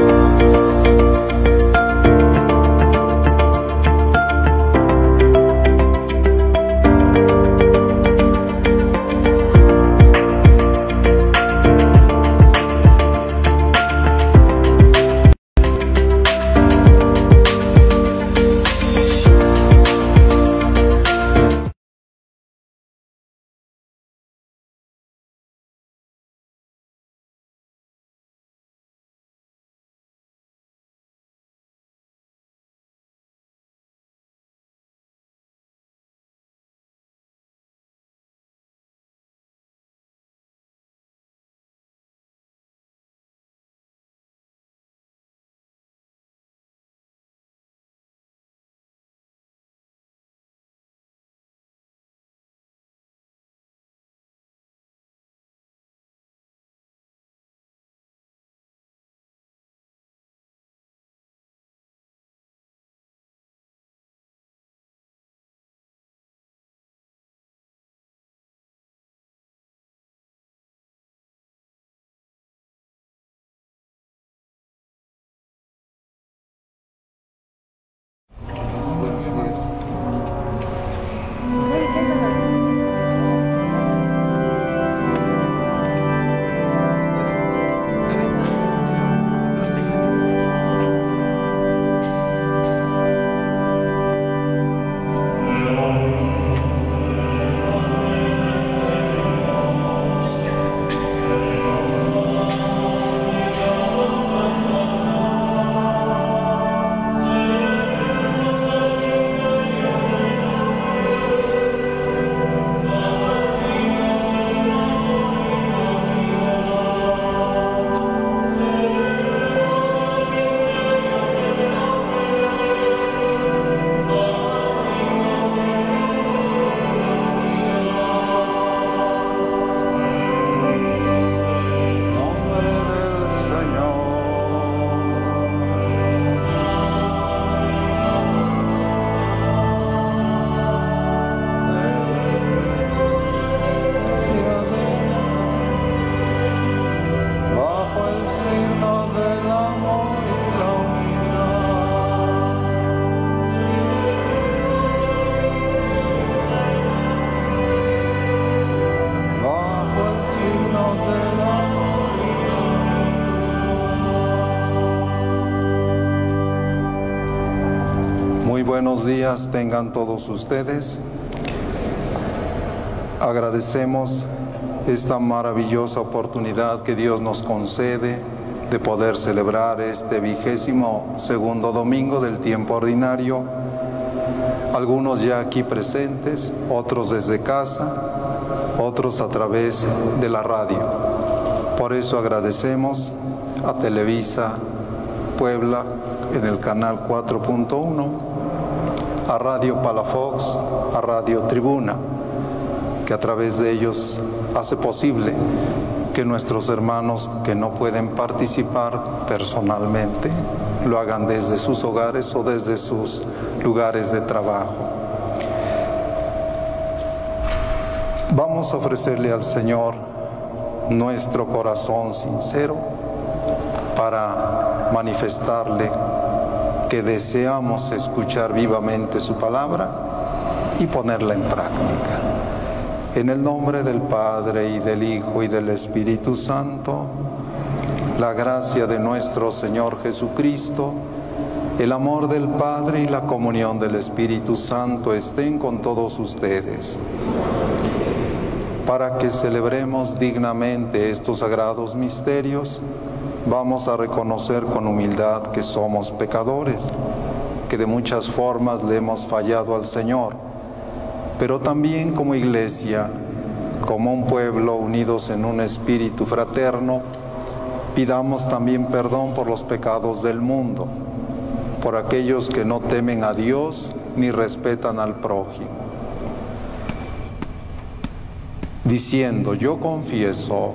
Nombre días tengan todos ustedes. Agradecemos esta maravillosa oportunidad que Dios nos concede de poder celebrar este vigésimo segundo domingo del tiempo ordinario. Algunos ya aquí presentes, otros desde casa, otros a través de la radio. Por eso agradecemos a Televisa Puebla en el canal 4.1, a Radio Palafox, a Radio Tribuna, que a través de ellos hace posible que nuestros hermanos que no pueden participar personalmente lo hagan desde sus hogares o desde sus lugares de trabajo. Vamos a ofrecerle al Señor nuestro corazón sincero para manifestarle que deseamos escuchar vivamente su palabra y ponerla en práctica. En el nombre del Padre y del Hijo y del Espíritu Santo, la gracia de nuestro Señor Jesucristo, el amor del Padre y la comunión del Espíritu Santo estén con todos ustedes para que celebremos dignamente estos sagrados misterios, vamos a reconocer con humildad que somos pecadores, que de muchas formas le hemos fallado al Señor, pero también como iglesia, como un pueblo unidos en un espíritu fraterno, pidamos también perdón por los pecados del mundo, por aquellos que no temen a Dios ni respetan al prójimo. Diciendo, yo confieso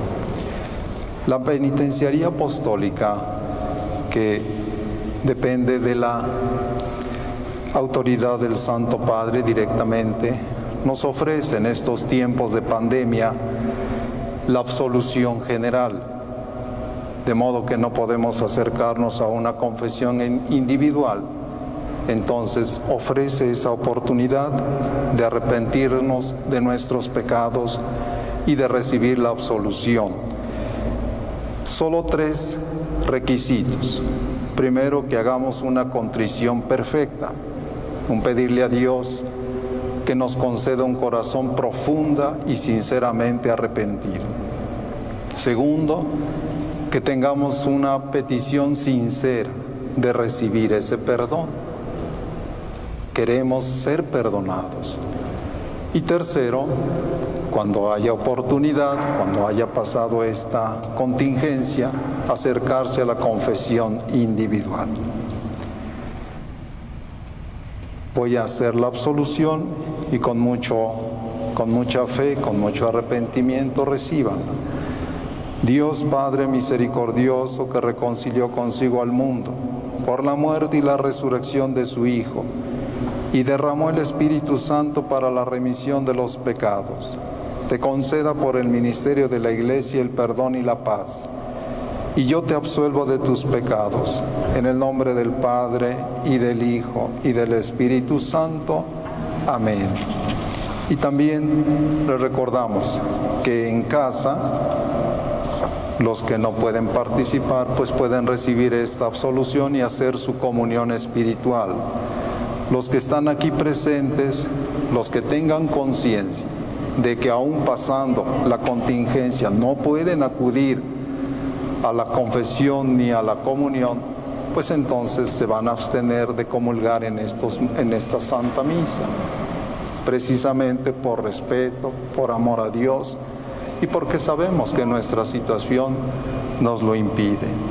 La penitenciaría apostólica, que depende de la autoridad del Santo Padre directamente, nos ofrece en estos tiempos de pandemia la absolución general, de modo que no podemos acercarnos a una confesión individual. Entonces ofrece esa oportunidad de arrepentirnos de nuestros pecados y de recibir la absolución. Solo tres requisitos. Primero, que hagamos una contrición perfecta, un pedirle a Dios que nos conceda un corazón profunda y sinceramente arrepentido. Segundo, que tengamos una petición sincera de recibir ese perdón. Queremos ser perdonados. Y tercero, cuando haya oportunidad, cuando haya pasado esta contingencia, acercarse a la confesión individual. Voy a hacer la absolución y con, mucho, con mucha fe, con mucho arrepentimiento reciban. Dios Padre misericordioso que reconcilió consigo al mundo por la muerte y la resurrección de su Hijo y derramó el Espíritu Santo para la remisión de los pecados, te conceda por el ministerio de la Iglesia el perdón y la paz y yo te absuelvo de tus pecados. En el nombre del Padre y del Hijo y del Espíritu Santo. Amén. Y también le recordamos que en casa los que no pueden participar pues pueden recibir esta absolución y hacer su comunión espiritual. Los que están aquí presentes, los que tengan conciencia de que aún pasando la contingencia no pueden acudir a la confesión ni a la comunión, pues entonces se van a abstener de comulgar en, estos, en esta Santa Misa, precisamente por respeto, por amor a Dios y porque sabemos que nuestra situación nos lo impide.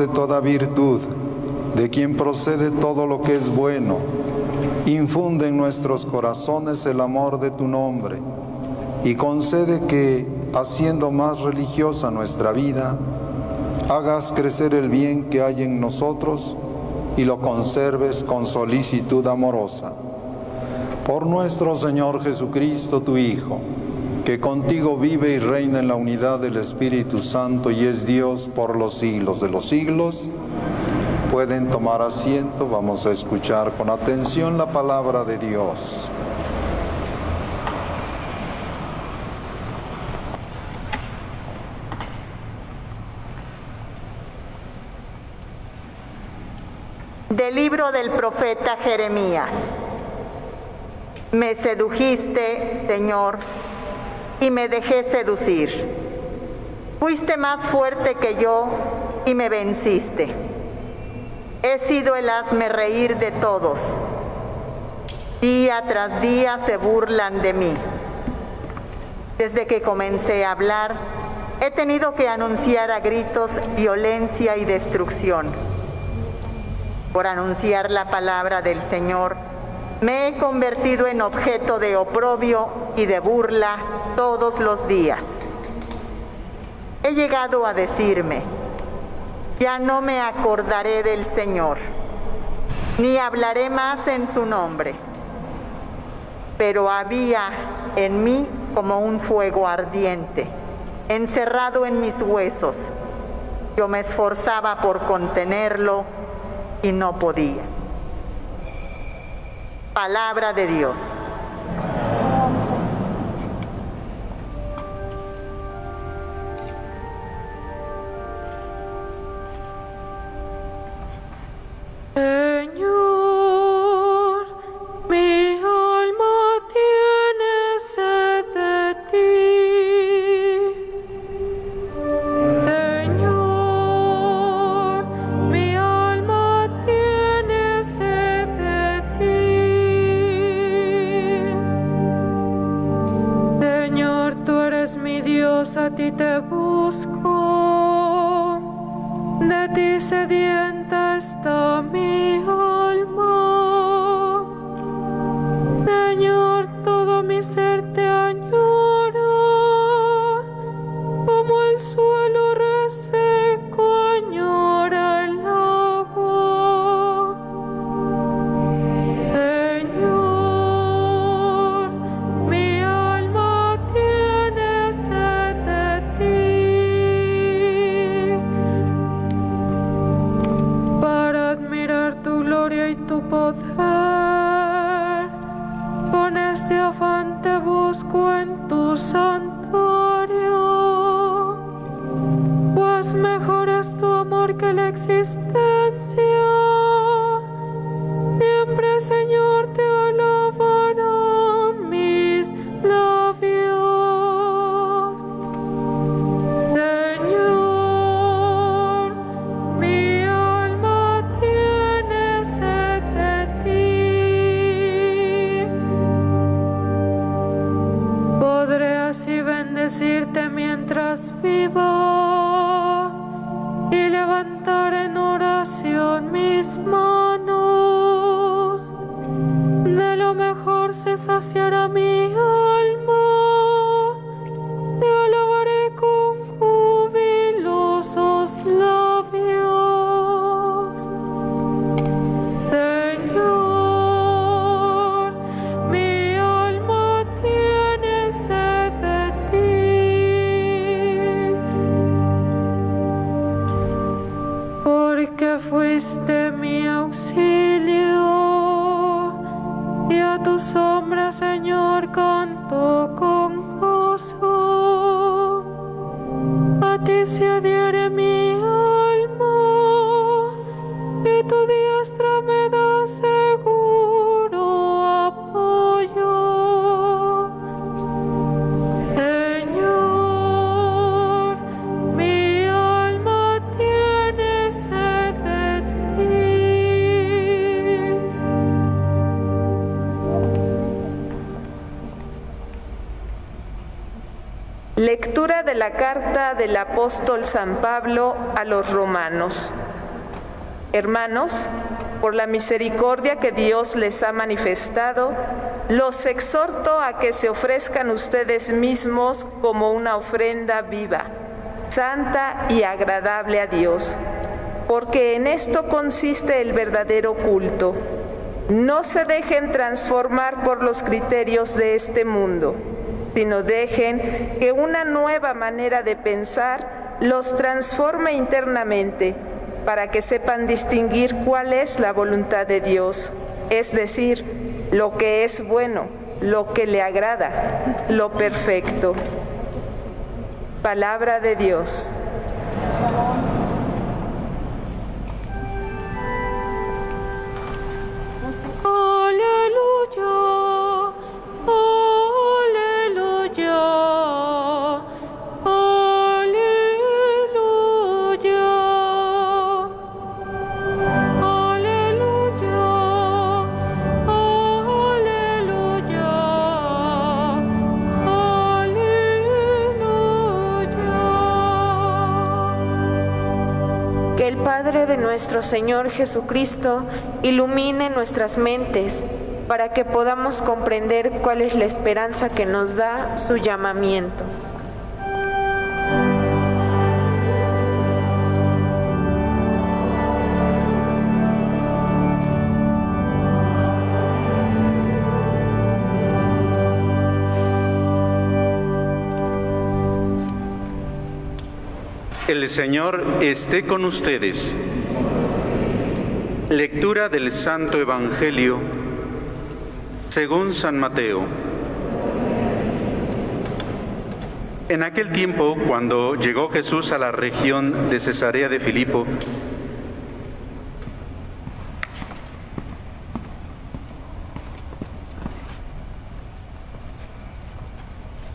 De toda virtud, de quien procede todo lo que es bueno, infunde en nuestros corazones el amor de tu nombre y concede que, haciendo más religiosa nuestra vida, hagas crecer el bien que hay en nosotros y lo conserves con solicitud amorosa. Por nuestro Señor Jesucristo, tu Hijo, que contigo vive y reina en la unidad del Espíritu Santo y es Dios por los siglos de los siglos, pueden tomar asiento, vamos a escuchar con atención la palabra de Dios. Del libro del profeta Jeremías. Me sedujiste, Señor, y me dejé seducir. Fuiste más fuerte que yo y me venciste. He sido el hazme reír de todos. Día tras día se burlan de mí. Desde que comencé a hablar, he tenido que anunciar a gritos violencia y destrucción por anunciar la palabra del Señor, me he convertido en objeto de oprobio y de burla todos los días. He llegado a decirme, ya no me acordaré del Señor, ni hablaré más en su nombre. Pero había en mí como un fuego ardiente, encerrado en mis huesos. Yo me esforzaba por contenerlo y no podía. Palabra de Dios. De la carta del apóstol San Pablo a los romanos. Hermanos, por la misericordia que Dios les ha manifestado, los exhorto a que se ofrezcan ustedes mismos como una ofrenda viva, santa y agradable a Dios, porque en esto consiste el verdadero culto. No se dejen transformar por los criterios de este mundo, sino dejen que una nueva manera de pensar los transforme internamente para que sepan distinguir cuál es la voluntad de Dios, es decir, lo que es bueno, lo que le agrada, lo perfecto. Palabra de Dios. Nuestro Señor Jesucristo ilumine nuestras mentes para que podamos comprender cuál es la esperanza que nos da su llamamiento. El Señor esté con ustedes. Lectura del Santo Evangelio según San Mateo. En aquel tiempo, cuando llegó Jesús a la región de Cesarea de Filipo,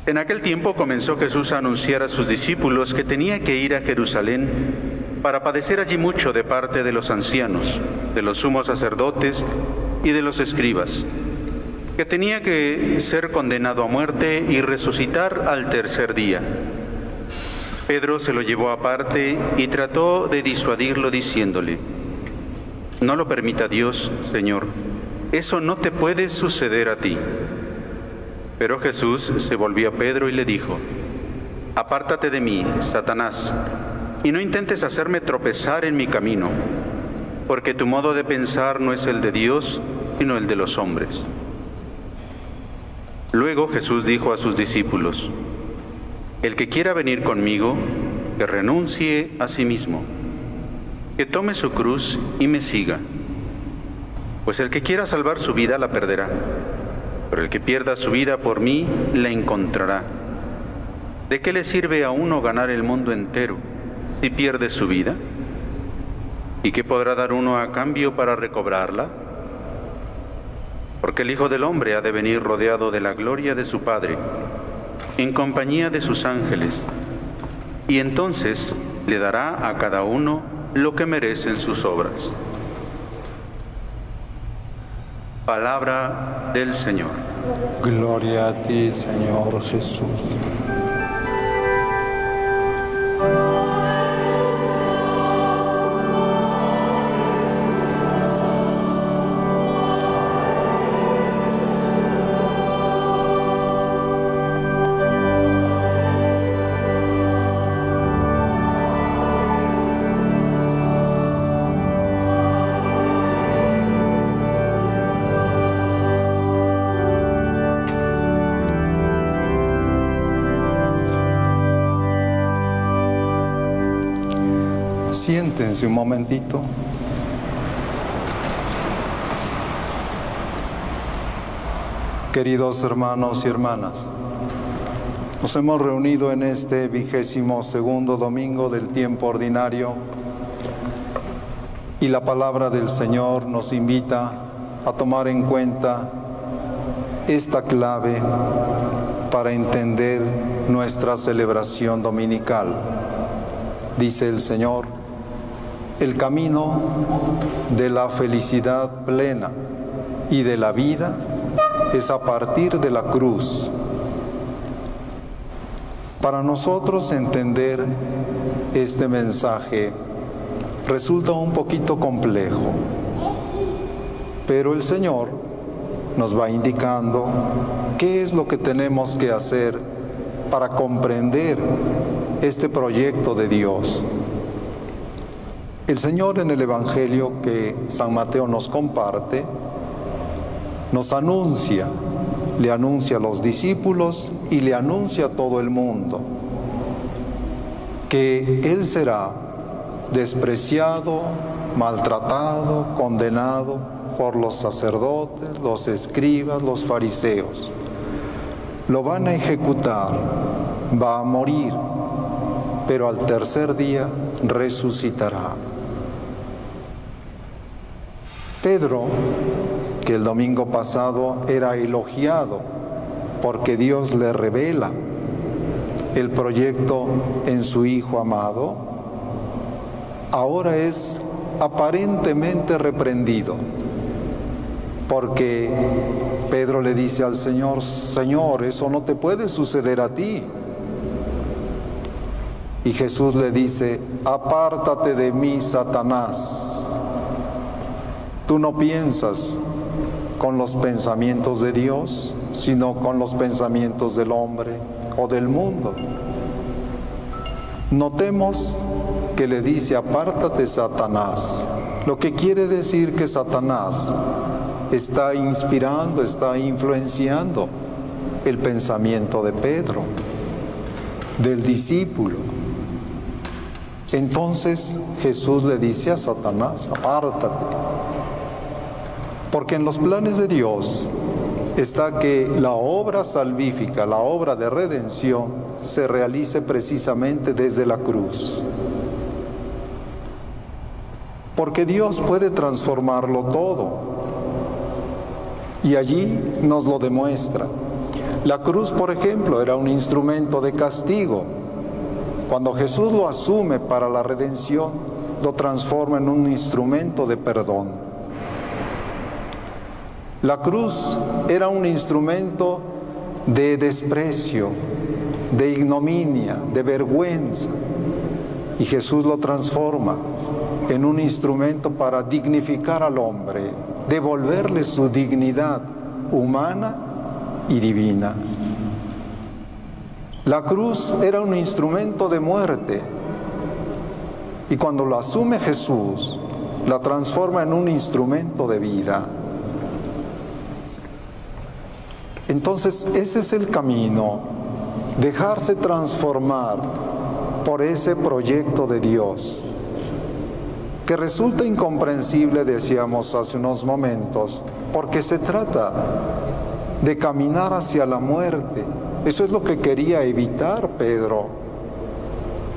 En aquel tiempo comenzó Jesús a anunciar a sus discípulos que tenía que ir a Jerusalén para padecer allí mucho de parte de los ancianos, de los sumos sacerdotes y de los escribas, que tenía que ser condenado a muerte y resucitar al tercer día. Pedro se lo llevó aparte y trató de disuadirlo diciéndole, no lo permita Dios, Señor, eso no te puede suceder a ti. Pero Jesús se volvió a Pedro y le dijo, Apártate de mí, Satanás, y no intentes hacerme tropezar en mi camino, porque tu modo de pensar no es el de Dios, sino el de los hombres. Luego Jesús dijo a sus discípulos, El que quiera venir conmigo, que renuncie a sí mismo, que tome su cruz y me siga, pues el que quiera salvar su vida la perderá pero el que pierda su vida por mí la encontrará. ¿De qué le sirve a uno ganar el mundo entero si pierde su vida? ¿Y qué podrá dar uno a cambio para recobrarla? Porque el Hijo del Hombre ha de venir rodeado de la gloria de su Padre, en compañía de sus ángeles, y entonces le dará a cada uno lo que merecen sus obras. Palabra del Señor. Gloria a ti, Señor Jesús. Un momentito. Queridos hermanos y hermanas, nos hemos reunido en este vigésimo segundo domingo del tiempo ordinario y la palabra del Señor nos invita a tomar en cuenta esta clave para entender nuestra celebración dominical. Dice el Señor, el camino de la felicidad plena y de la vida es a partir de la cruz. Para nosotros entender este mensaje resulta un poquito complejo, pero el Señor nos va indicando qué es lo que tenemos que hacer para comprender este proyecto de Dios. El Señor en el Evangelio que San Mateo nos comparte, nos anuncia, le anuncia a los discípulos y le anuncia a todo el mundo que Él será despreciado, maltratado, condenado por los sacerdotes, los escribas, los fariseos. Lo van a ejecutar, va a morir, pero al tercer día resucitará. Pedro, que el domingo pasado era elogiado porque Dios le revela el proyecto en su Hijo amado, ahora es aparentemente reprendido, porque Pedro le dice al Señor, Señor, eso no te puede suceder a ti. Y Jesús le dice, apártate de mí, Satanás. Tú no piensas con los pensamientos de Dios, sino con los pensamientos del hombre o del mundo. Notemos que le dice, apártate Satanás, lo que quiere decir que Satanás está inspirando, está influenciando el pensamiento de Pedro, del discípulo. Entonces Jesús le dice a Satanás, apártate, porque en los planes de Dios está que la obra salvífica, la obra de redención, se realice precisamente desde la cruz. Porque Dios puede transformarlo todo. Y allí nos lo demuestra. La cruz, por ejemplo, era un instrumento de castigo. Cuando Jesús lo asume para la redención, lo transforma en un instrumento de perdón. La cruz era un instrumento de desprecio, de ignominia, de vergüenza. Y Jesús lo transforma en un instrumento para dignificar al hombre, devolverle su dignidad humana y divina. La cruz era un instrumento de muerte y cuando lo asume Jesús, la transforma en un instrumento de vida. Entonces ese es el camino, dejarse transformar por ese proyecto de Dios, que resulta incomprensible, decíamos hace unos momentos, porque se trata de caminar hacia la muerte. Eso es lo que quería evitar Pedro.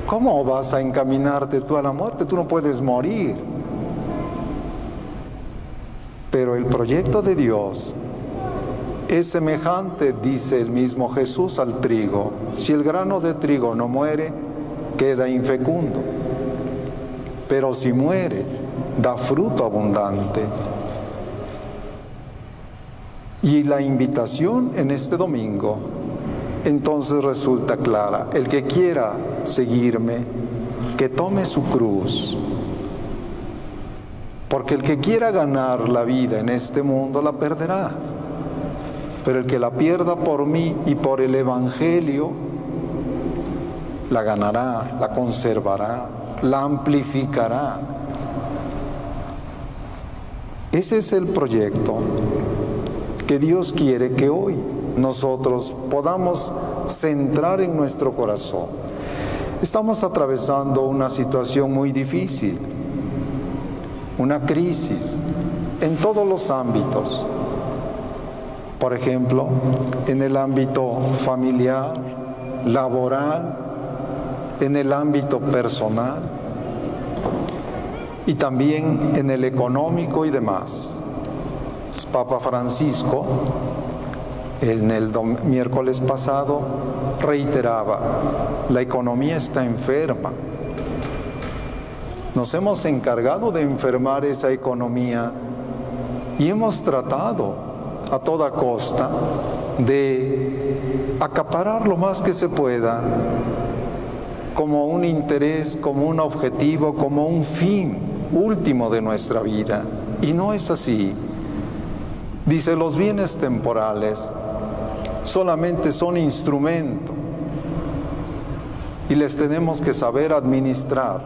¿Cómo vas a encaminarte tú a la muerte? Tú no puedes morir. Pero el proyecto de Dios es semejante, dice el mismo Jesús, al trigo. Si el grano de trigo no muere, queda infecundo. Pero si muere, da fruto abundante. Y la invitación en este domingo, entonces resulta clara. El que quiera seguirme, que tome su cruz. Porque el que quiera ganar la vida en este mundo la perderá pero el que la pierda por mí y por el Evangelio, la ganará, la conservará, la amplificará. Ese es el proyecto que Dios quiere que hoy nosotros podamos centrar en nuestro corazón. Estamos atravesando una situación muy difícil, una crisis en todos los ámbitos por ejemplo, en el ámbito familiar, laboral, en el ámbito personal y también en el económico y demás. Papa Francisco, el miércoles pasado, reiteraba, la economía está enferma. Nos hemos encargado de enfermar esa economía y hemos tratado a toda costa de acaparar lo más que se pueda como un interés, como un objetivo, como un fin último de nuestra vida. Y no es así. Dice, los bienes temporales solamente son instrumento y les tenemos que saber administrar.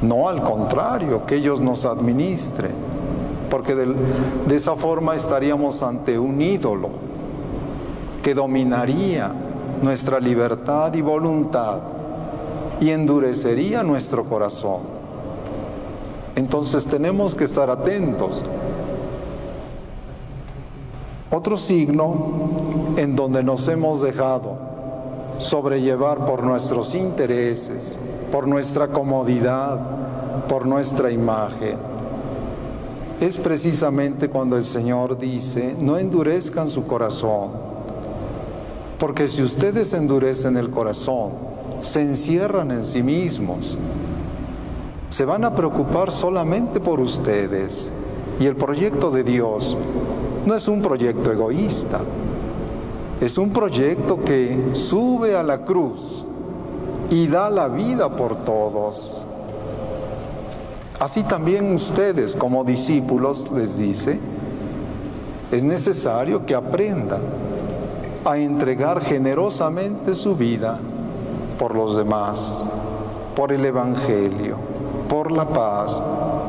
No al contrario, que ellos nos administren, porque de, esa forma estaríamos ante un ídolo que dominaría nuestra libertad y voluntad y endurecería nuestro corazón. Entonces tenemos que estar atentos. Otro signo en donde nos hemos dejado sobrellevar por nuestros intereses, por nuestra comodidad, por nuestra imagen, es precisamente cuando el Señor dice, no endurezcan su corazón, porque si ustedes endurecen el corazón, se encierran en sí mismos, se van a preocupar solamente por ustedes. Y el proyecto de Dios no es un proyecto egoísta, es un proyecto que sube a la cruz y da la vida por todos. Así también ustedes como discípulos, les dice, es necesario que aprendan a entregar generosamente su vida por los demás, por el Evangelio, por la paz,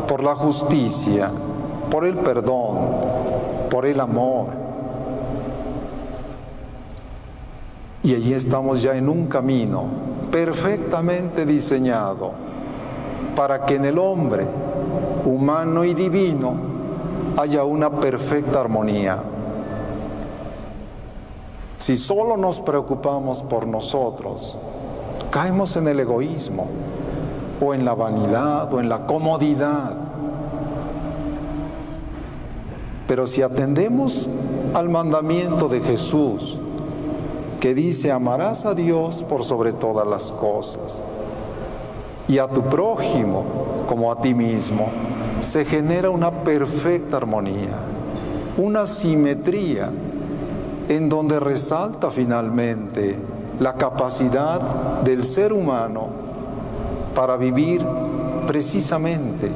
por la justicia, por el perdón, por el amor. Y allí estamos ya en un camino perfectamente diseñado para que en el hombre, humano y divino, haya una perfecta armonía. Si solo nos preocupamos por nosotros, caemos en el egoísmo o en la vanidad o en la comodidad. Pero si atendemos al mandamiento de Jesús, que dice, amarás a Dios por sobre todas las cosas, y a tu prójimo como a ti mismo, se genera una perfecta armonía, una simetría en donde resalta finalmente la capacidad del ser humano para vivir precisamente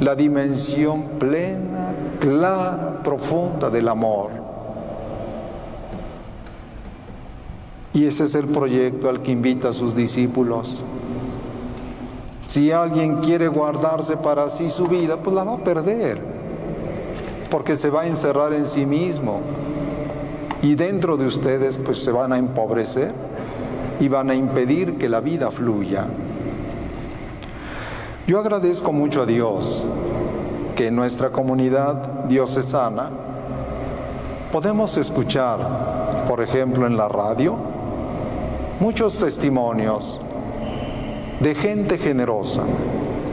la dimensión plena, clara, profunda del amor. Y ese es el proyecto al que invita a sus discípulos. Si alguien quiere guardarse para sí su vida, pues la va a perder, porque se va a encerrar en sí mismo. Y dentro de ustedes, pues se van a empobrecer y van a impedir que la vida fluya. Yo agradezco mucho a Dios que en nuestra comunidad diocesana podemos escuchar, por ejemplo, en la radio, muchos testimonios de gente generosa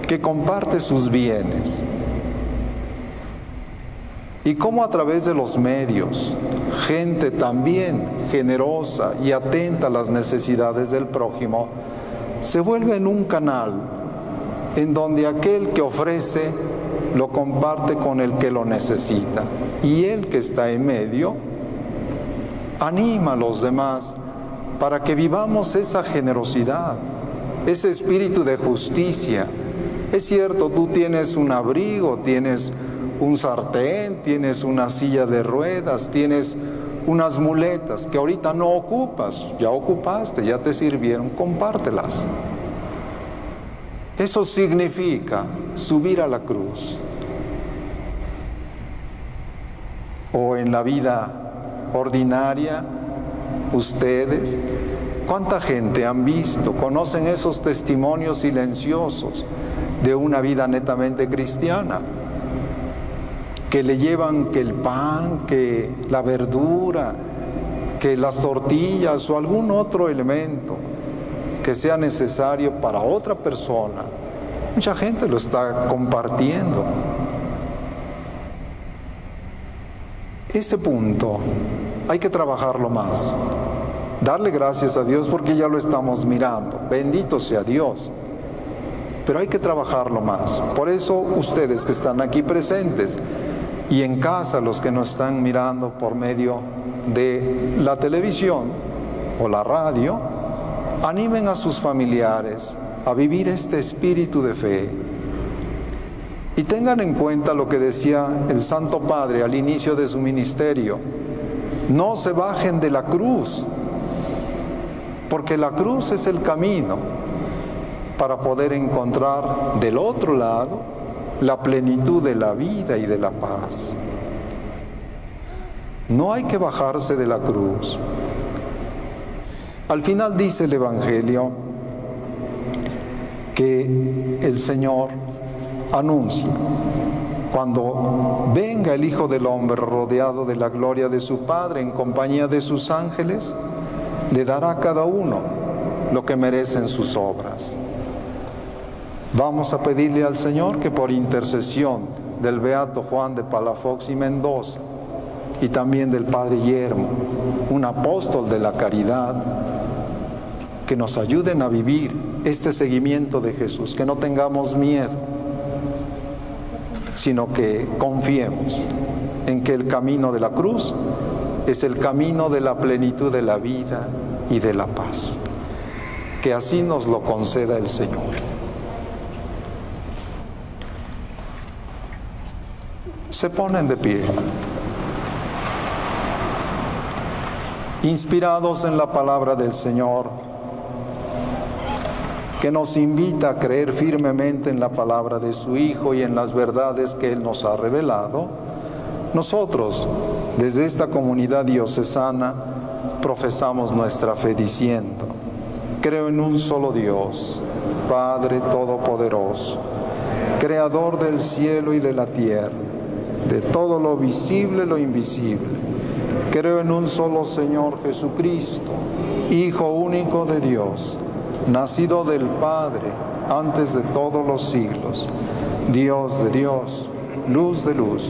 que comparte sus bienes. Y cómo a través de los medios, gente también generosa y atenta a las necesidades del prójimo, se vuelve en un canal en donde aquel que ofrece lo comparte con el que lo necesita. Y el que está en medio anima a los demás para que vivamos esa generosidad, ese espíritu de justicia. Es cierto, tú tienes un abrigo, tienes un sartén, tienes una silla de ruedas, tienes unas muletas que ahorita no ocupas, ya ocupaste, ya te sirvieron, compártelas. Eso significa subir a la cruz. O en la vida ordinaria, ustedes, ¿cuánta gente han visto, conocen esos testimonios silenciosos de una vida netamente cristiana? Que le llevan que el pan, que la verdura, que las tortillas o algún otro elemento que sea necesario para otra persona. Mucha gente lo está compartiendo. Ese punto hay que trabajarlo más. Darle gracias a Dios porque ya lo estamos mirando. Bendito sea Dios. Pero hay que trabajarlo más. Por eso ustedes que están aquí presentes, y en casa los que nos están mirando por medio de la televisión o la radio, animen a sus familiares a vivir este espíritu de fe. Y tengan en cuenta lo que decía el Santo Padre al inicio de su ministerio. No se bajen de la cruz, porque la cruz es el camino para poder encontrar del otro lado la plenitud de la vida y de la paz. No hay que bajarse de la cruz. Al final dice el Evangelio que el Señor anuncia, cuando venga el Hijo del Hombre rodeado de la gloria de su Padre en compañía de sus ángeles, le dará a cada uno lo que merecen sus obras. Vamos a pedirle al Señor que por intercesión del Beato Juan de Palafox y Mendoza y también del Padre Yermo, un apóstol de la caridad, que nos ayuden a vivir este seguimiento de Jesús, que no tengamos miedo, sino que confiemos en que el camino de la cruz es el camino de la plenitud de la vida y de la paz. Que así nos lo conceda el Señor. Se ponen de pie. Inspirados en la palabra del Señor, que nos invita a creer firmemente en la palabra de su Hijo y en las verdades que Él nos ha revelado, nosotros, desde esta comunidad diocesana, profesamos nuestra fe diciendo, creo en un solo Dios, Padre Todopoderoso, Creador del cielo y de la tierra, de todo lo visible y lo invisible. Creo en un solo Señor Jesucristo, Hijo único de Dios, nacido del Padre antes de todos los siglos, Dios de Dios, luz de luz,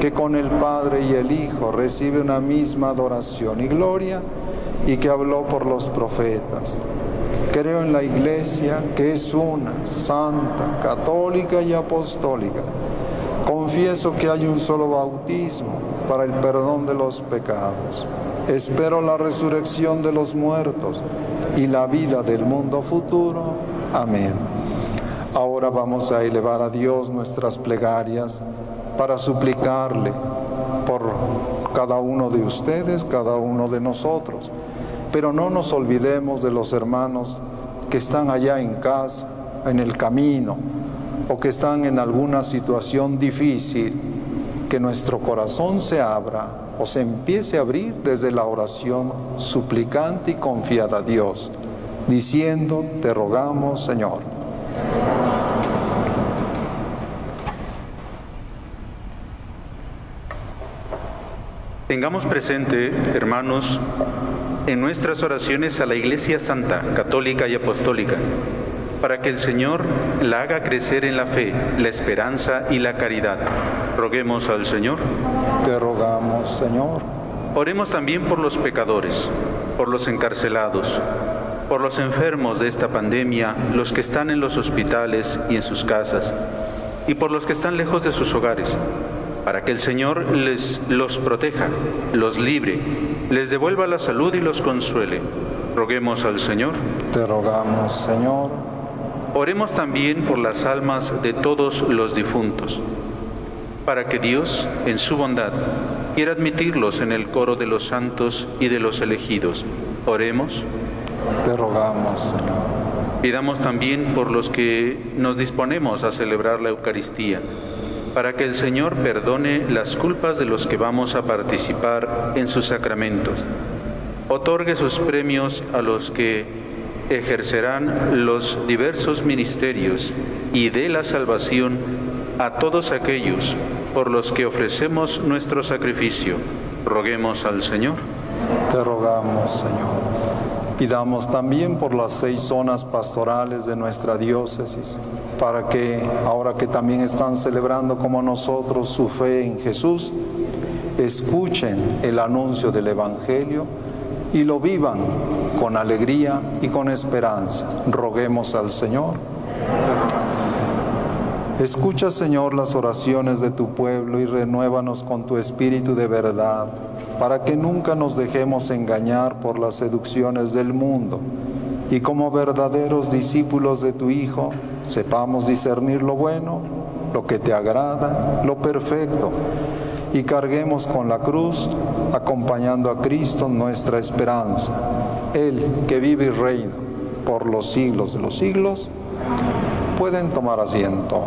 que con el Padre y el Hijo recibe una misma adoración y gloria y que habló por los profetas. Creo en la iglesia que es una, santa, católica y apostólica. Confieso que hay un solo bautismo para el perdón de los pecados. Espero la resurrección de los muertos y la vida del mundo futuro. Amén. Ahora vamos a elevar a Dios nuestras plegarias para suplicarle por cada uno de ustedes, cada uno de nosotros. Pero no nos olvidemos de los hermanos que están allá en casa, en el camino, o que están en alguna situación difícil, que nuestro corazón se abra o se empiece a abrir desde la oración suplicante y confiada a Dios, diciendo, te rogamos Señor. Tengamos presente, hermanos, en nuestras oraciones a la Iglesia Santa, Católica y Apostólica, para que el Señor la haga crecer en la fe, la esperanza y la caridad. Roguemos al Señor. Te rogamos, Señor. Oremos también por los pecadores, por los encarcelados, por los enfermos de esta pandemia, los que están en los hospitales y en sus casas, y por los que están lejos de sus hogares para que el Señor les los proteja, los libre, les devuelva la salud y los consuele. Roguemos al Señor. Te rogamos, Señor. Oremos también por las almas de todos los difuntos. para que Dios, en su bondad, quiera admitirlos en el coro de los santos y de los elegidos. Oremos. Te rogamos, Señor. Pidamos también por los que nos disponemos a celebrar la Eucaristía, para que el Señor perdone las culpas de los que vamos a participar en sus sacramentos. Otorgue sus premios a los que ejercerán los diversos ministerios y dé la salvación a todos aquellos por los que ofrecemos nuestro sacrificio. Roguemos al Señor. Te rogamos, Señor. Pidamos también por las seis zonas pastorales de nuestra diócesis, para que ahora que también están celebrando como nosotros su fe en Jesús, escuchen el anuncio del Evangelio y lo vivan con alegría y con esperanza. Roguemos al Señor. Escucha, Señor, las oraciones de tu pueblo y renuévanos con tu espíritu de verdad, para que nunca nos dejemos engañar por las seducciones del mundo y como verdaderos discípulos de tu Hijo, sepamos discernir lo bueno, lo que te agrada, lo perfecto, y carguemos con la cruz, acompañando a Cristo nuestra esperanza, Él que vive y reina por los siglos de los siglos. Pueden tomar asiento.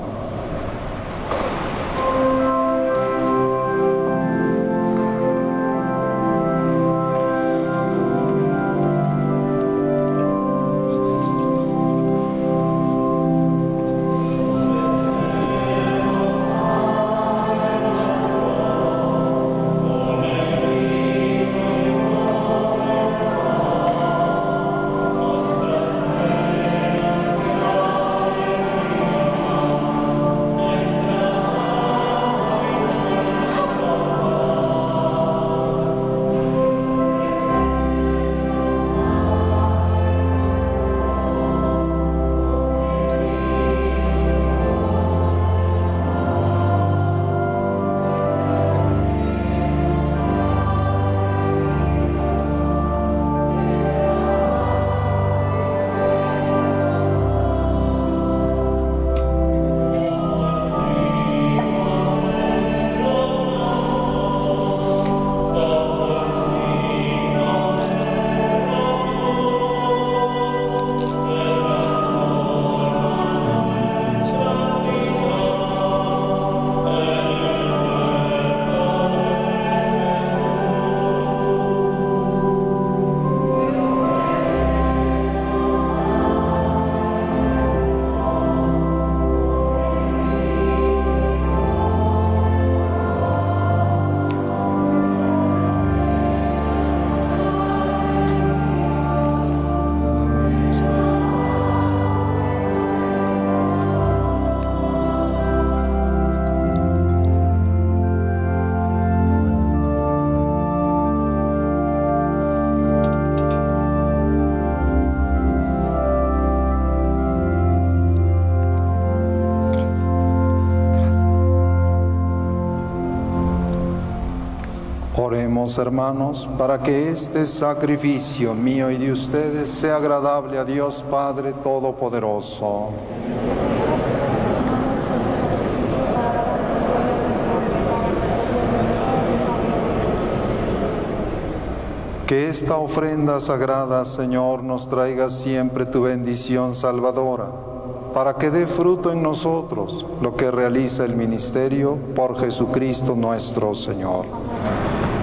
Oremos, hermanos, para que este sacrificio mío y de ustedes sea agradable a Dios Padre Todopoderoso. Que esta ofrenda sagrada, Señor, nos traiga siempre tu bendición salvadora, para que dé fruto en nosotros lo que realiza el ministerio por Jesucristo nuestro Señor.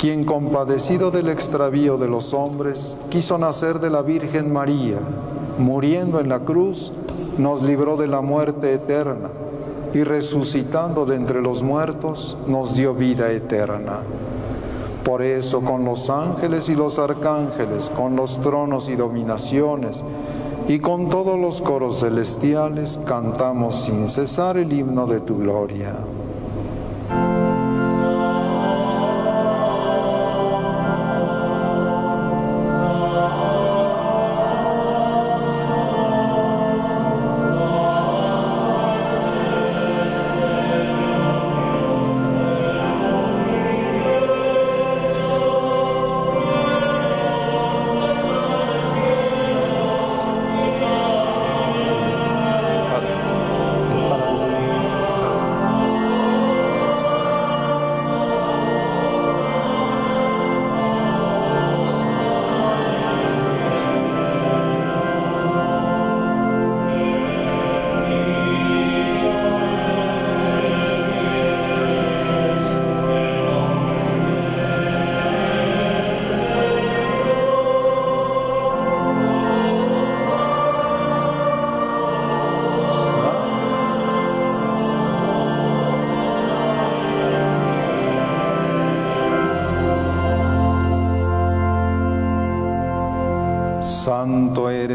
quien compadecido del extravío de los hombres, quiso nacer de la Virgen María, muriendo en la cruz, nos libró de la muerte eterna y resucitando de entre los muertos, nos dio vida eterna. Por eso con los ángeles y los arcángeles, con los tronos y dominaciones, y con todos los coros celestiales cantamos sin cesar el himno de tu gloria.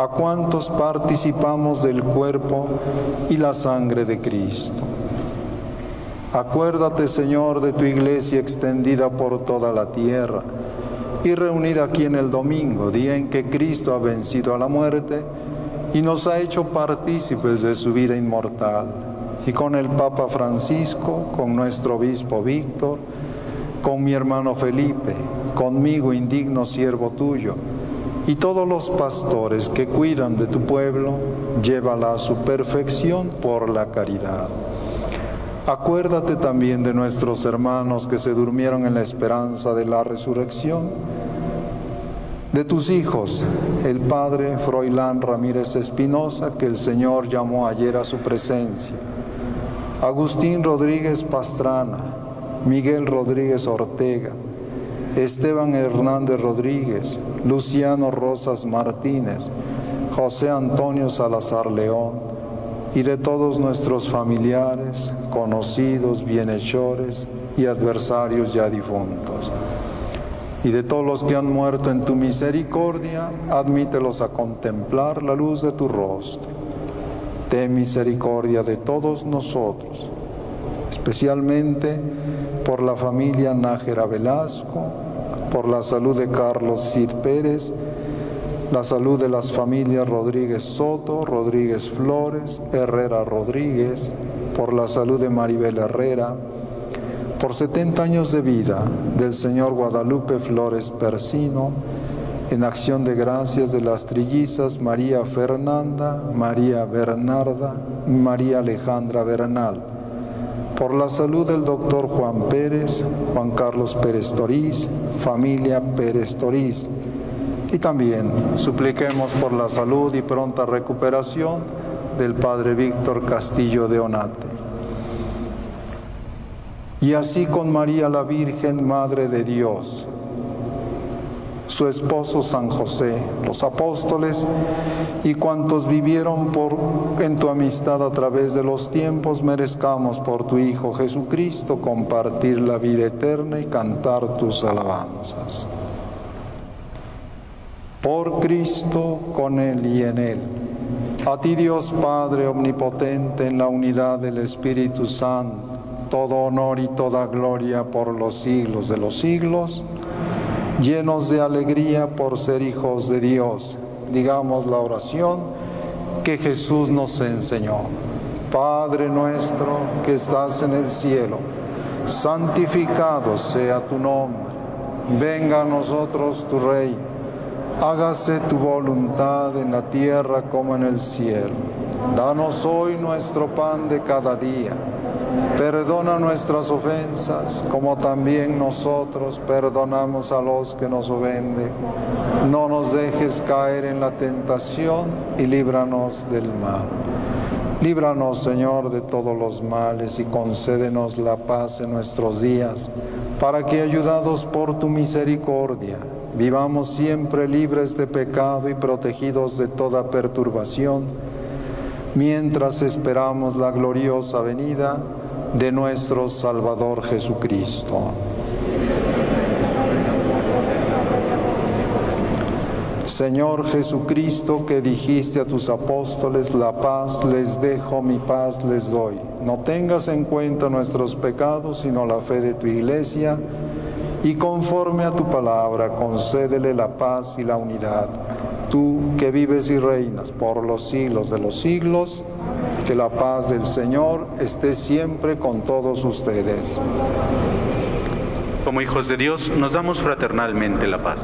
a cuantos participamos del cuerpo y la sangre de Cristo. Acuérdate, Señor, de tu iglesia extendida por toda la tierra y reunida aquí en el domingo, día en que Cristo ha vencido a la muerte y nos ha hecho partícipes de su vida inmortal. Y con el Papa Francisco, con nuestro obispo Víctor, con mi hermano Felipe, conmigo indigno siervo tuyo, y todos los pastores que cuidan de tu pueblo, llévala a su perfección por la caridad. Acuérdate también de nuestros hermanos que se durmieron en la esperanza de la resurrección, de tus hijos, el padre Froilán Ramírez Espinosa, que el Señor llamó ayer a su presencia, Agustín Rodríguez Pastrana, Miguel Rodríguez Ortega, Esteban Hernández Rodríguez, Luciano Rosas Martínez, José Antonio Salazar León, y de todos nuestros familiares, conocidos, bienhechores y adversarios ya difuntos. Y de todos los que han muerto en tu misericordia, admítelos a contemplar la luz de tu rostro. Ten misericordia de todos nosotros, especialmente por la familia Nájera Velasco, por la salud de Carlos Cid Pérez, la salud de las familias Rodríguez Soto, Rodríguez Flores, Herrera Rodríguez, por la salud de Maribel Herrera, por 70 años de vida del señor Guadalupe Flores Persino, en acción de gracias de las trillizas María Fernanda, María Bernarda, María Alejandra Bernal, por la salud del doctor Juan Pérez, Juan Carlos Pérez Toriz, familia Pérez Toriz, y también supliquemos por la salud y pronta recuperación del Padre Víctor Castillo de Onate. Y así con María la Virgen, Madre de Dios, su esposo San José, los apóstoles y cuantos vivieron por, en tu amistad a través de los tiempos, merezcamos por tu Hijo Jesucristo compartir la vida eterna y cantar tus alabanzas por Cristo, con Él y en Él. A ti Dios Padre Omnipotente, en la unidad del Espíritu Santo, todo honor y toda gloria por los siglos de los siglos, llenos de alegría por ser hijos de Dios. Digamos la oración que Jesús nos enseñó. Padre nuestro que estás en el cielo santificado sea tu nombre, venga a nosotros tu rey, hágase tu voluntad en la tierra como en el cielo. Danos hoy nuestro pan de cada día. Perdona nuestras ofensas, como también nosotros perdonamos a los que nos ofenden. No nos dejes caer en la tentación y líbranos del mal. Líbranos, Señor, de todos los males y concédenos la paz en nuestros días, para que, ayudados por tu misericordia, vivamos siempre libres de pecado y protegidos de toda perturbación, mientras esperamos la gloriosa venida de nuestro Salvador Jesucristo. Señor Jesucristo, que dijiste a tus apóstoles, la paz les dejo, mi paz les doy. No tengas en cuenta nuestros pecados, sino la fe de tu iglesia, y conforme a tu palabra, concédele la paz y la unidad. Tú que vives y reinas por los siglos de los siglos, que la paz del Señor esté siempre con todos ustedes. Como hijos de Dios, nos damos fraternalmente la paz.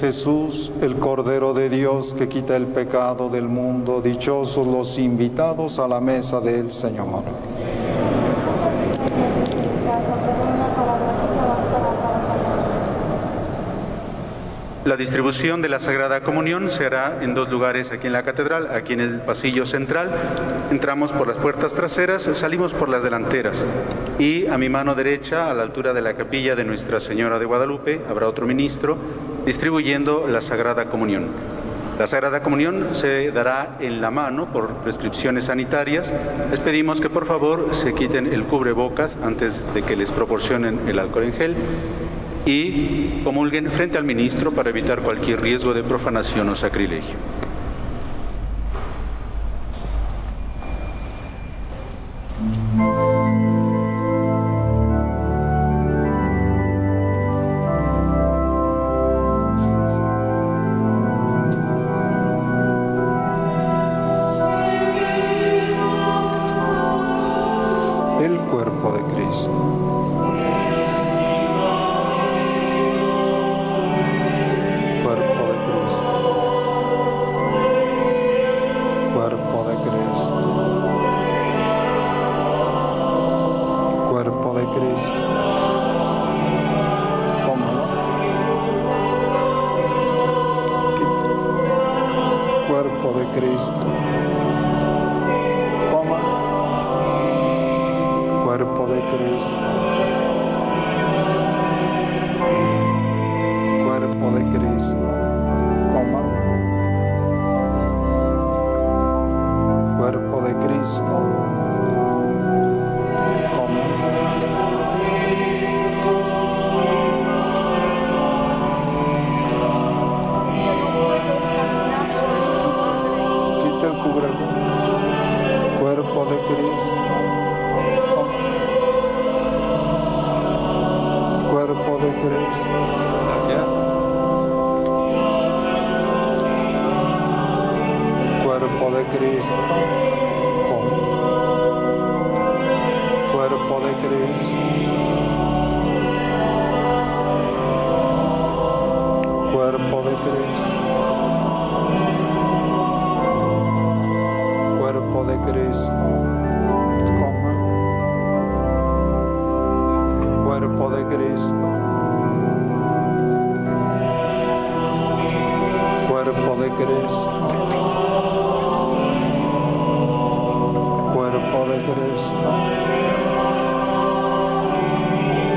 Jesús, el Cordero de Dios que quita el pecado del mundo. Dichosos los invitados a la mesa del Señor. La distribución de la Sagrada Comunión se hará en dos lugares aquí en la catedral, aquí en el pasillo central. Entramos por las puertas traseras, salimos por las delanteras. Y a mi mano derecha, a la altura de la capilla de Nuestra Señora de Guadalupe, habrá otro ministro distribuyendo la Sagrada Comunión. La Sagrada Comunión se dará en la mano por prescripciones sanitarias. Les pedimos que por favor se quiten el cubrebocas antes de que les proporcionen el alcohol en gel y comulguen frente al ministro para evitar cualquier riesgo de profanación o sacrilegio. Cuerpo de Cristo. Cuerpo de Cristo.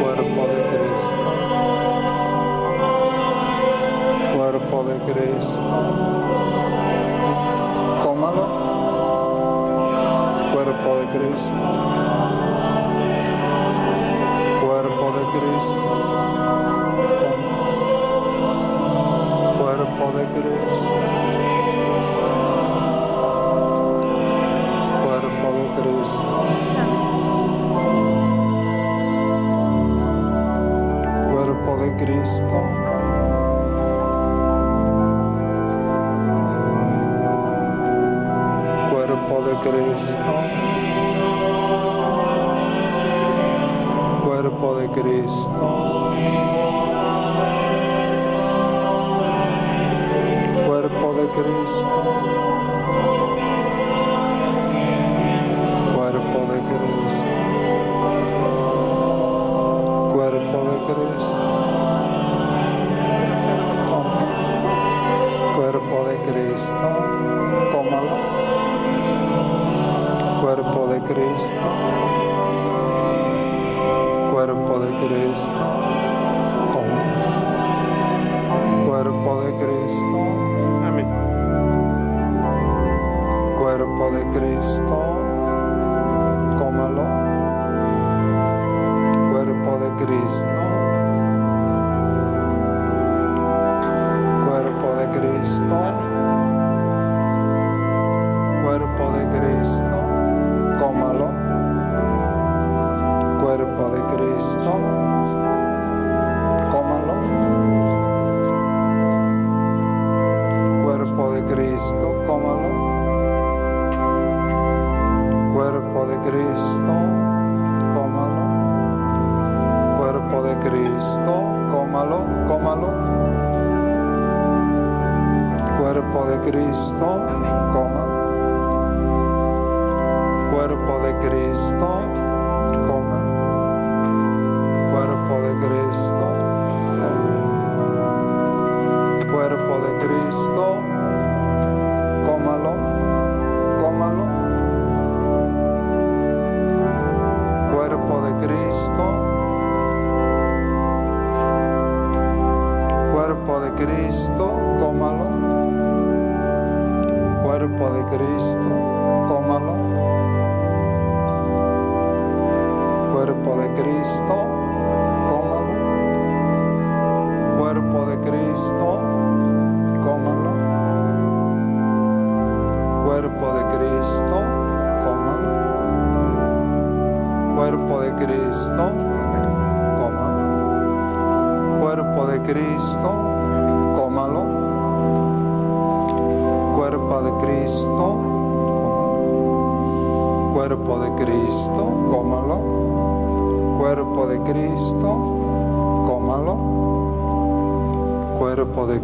Cuerpo de Cristo. Cuerpo de Cristo. Cómalo. Cuerpo de Cristo. Cristo. Cuerpo de Cristo. Cuerpo de Cristo. Cuerpo de Cristo. Cuerpo de Cristo. Cuerpo de Cristo. Cristo. Cuerpo de Cristo. Cuerpo de Cristo. Amén. Cuerpo de Cristo, Cristo, cómalo. Cuerpo de Cristo, cómalo. Cuerpo de Cristo, cómalo, cómalo. Cuerpo de Cristo, cómalo.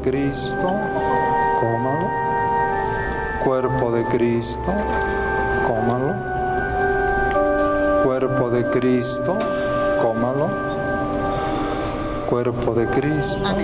Cristo, cómalo. Cuerpo de Cristo, cómalo. Cuerpo de Cristo, cómalo. Cuerpo de Cristo. Nos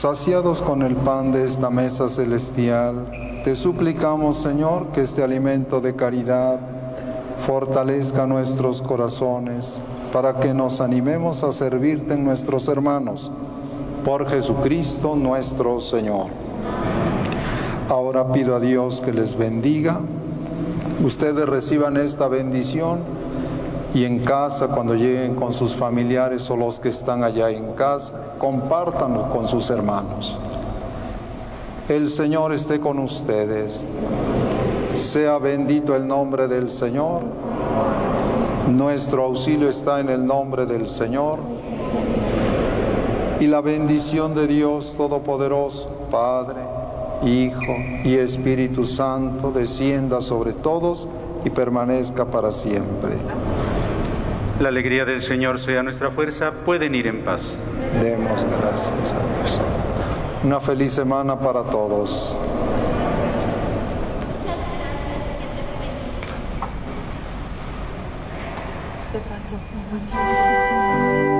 Saciados con el pan de esta mesa celestial, te suplicamos, Señor, que este alimento de caridad fortalezca nuestros corazones para que nos animemos a servirte en nuestros hermanos. Por Jesucristo nuestro Señor. Ahora pido a Dios que les bendiga. Ustedes reciban esta bendición y en casa, cuando lleguen con sus familiares o los que están allá en casa, compártanlo con sus hermanos. El Señor esté con ustedes. Sea bendito el nombre del Señor. Nuestro auxilio está en el nombre del Señor. Y la bendición de Dios Todopoderoso, Padre, Hijo y Espíritu Santo, descienda sobre todos y permanezca para siempre. La alegría del Señor sea nuestra fuerza. Pueden ir en paz. Demos gracias a Dios. Una feliz semana para todos. Pasó, Señor.